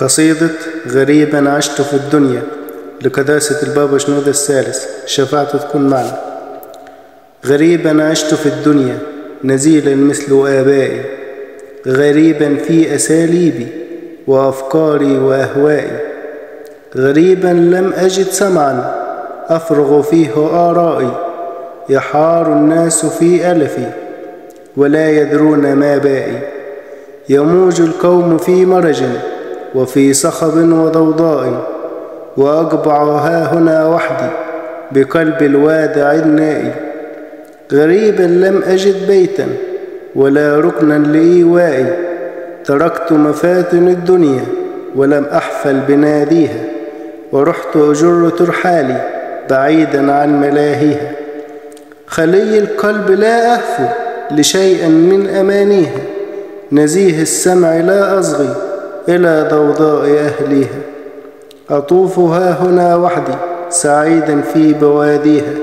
قصيدة غريبا عشت في الدنيا. لقداسة البابا شنودة الثالث شفاعته تكون معنا. غريبا عشت في الدنيا نزيلا مثل آبائي. غريبا في أساليبي وأفكاري وأهوائي. غريبا لم أجد سمعا أفرغ فيه آرائي. يحار الناس في ألفي ولا يدرون ما بائي. يموج القوم في مرج. وفي صخب وضوضاء وأقبع ها هنا وحدي بقلب الوادع النائي غريبا لم أجد بيتا ولا ركنا لإيوائي. تركت مفاتن الدنيا ولم أحفل بناديها ورحت أجر ترحالي بعيدا عن ملاهيها. خلي القلب لا أهفو لشيء من أمانيها نزيه السمع لا أصغي إلى ضوضاء أهليها. أطوف ها هنا وحدي سعيدا في بواديها.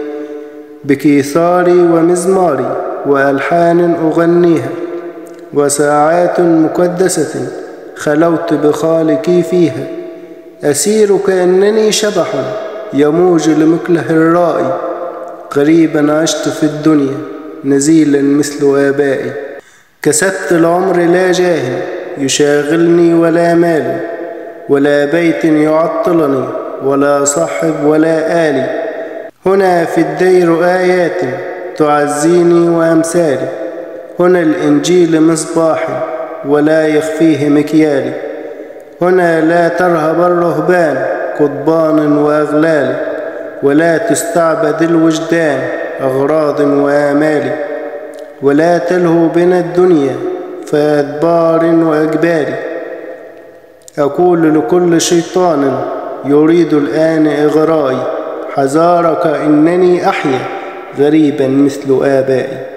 بكيثاري ومزماري وألحان أغنيها. وساعات مقدسة خلوت بخالقي فيها. أسير كأنني شبح يموج لمكله الرائي. غريبا عشت في الدنيا نزيلا مثل آبائي. كسبت العمر لا جاه يشاغلني ولا مال ولا بيت يعطلني ولا صاحب ولا آلي. هنا في الدير آيات تعزيني وأمثالي. هنا الإنجيل مصباح ولا يخفيه مكيالي. هنا لا ترهب الرهبان قضبان وأغلال ولا تستعبد الوجدان أغراض وآمال ولا تلهو بنا الدنيا فأدبار وأجبار أقول لكل شيطان يريد الآن إغرائي حذارك إنني أحيا غريبا مثل آبائي.